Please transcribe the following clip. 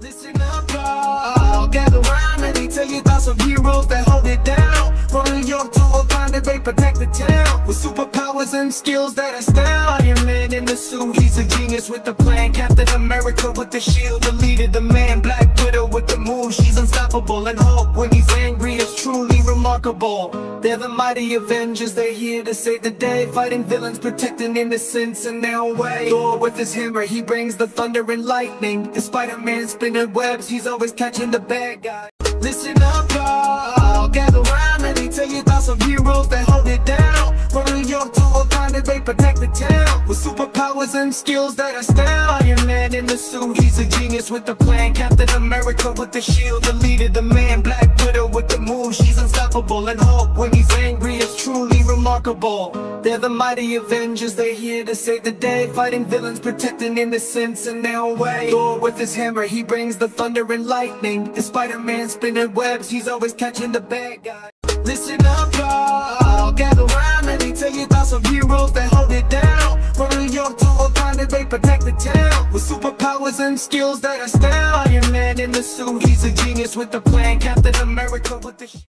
Listen up, y'all. Gather round, let me tell you about some heroes that hold it down. From New York to Wakanda, they protect the town. With superpowers and skills that astound. Iron Man in the suit, he's a genius with the plan. Captain America with the shield, the leader, the man. Black Widow with the move, she's unstoppable. And Hulk, when he's angry, remarkable. They're the mighty Avengers, they're here to save the day. Fighting villains, protecting innocents in their own way. Thor with his hammer, he brings the thunder and lightning. And Spider-Man spinning webs, he's always catching the bad guy. Listen up, y'all. Gather town. With superpowers and skills that astound. Iron Man in the suit, he's a genius with the plan. Captain America with the shield, the leader, the man. Black Widow with the move, she's unstoppable. And Hulk, when he's angry, is truly remarkable. They're the mighty Avengers, they're here to save the day. Fighting villains, protecting innocents in their own way. Thor with his hammer, he brings the thunder and lightning. And Spider-Man spinning webs, he's always catching the bad guy. Listen up, y'all. Town. With superpowers and skills that are astound. Iron Man in the suit, he's a genius with the plan. Captain America with the.